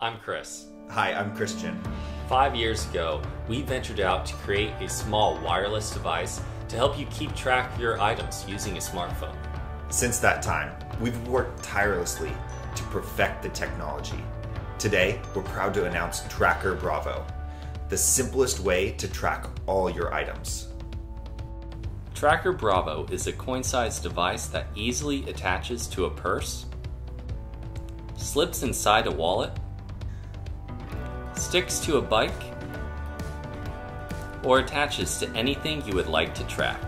I'm Chris. Hi, I'm Christian. Five years ago, we ventured out to create a small wireless device to help you keep track of your items using a smartphone. Since that time, we've worked tirelessly to perfect the technology. Today, we're proud to announce TrackR Bravo, the simplest way to track all your items. TrackR Bravo is a coin sized device that easily attaches to a purse, slips inside a wallet, sticks to a bike, or attaches to anything you would like to track.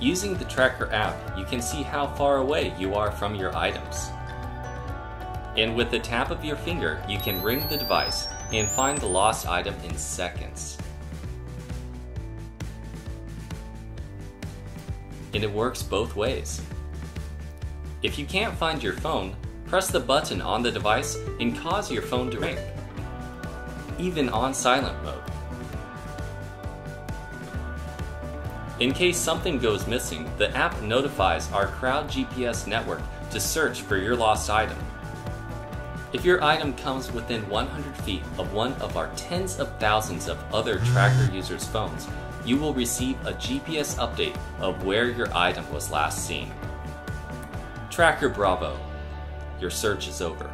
Using the TrackR app, you can see how far away you are from your items. And with the tap of your finger, you can ring the device and find the lost item in seconds. And it works both ways. If you can't find your phone, press the button on the device and cause your phone to ring, even on silent mode. In case something goes missing, the app notifies our Crowd GPS network to search for your lost item. If your item comes within 100 feet of one of our tens of thousands of other TrackR users' phones, you will receive a GPS update of where your item was last seen. TrackR Bravo. Your search is over.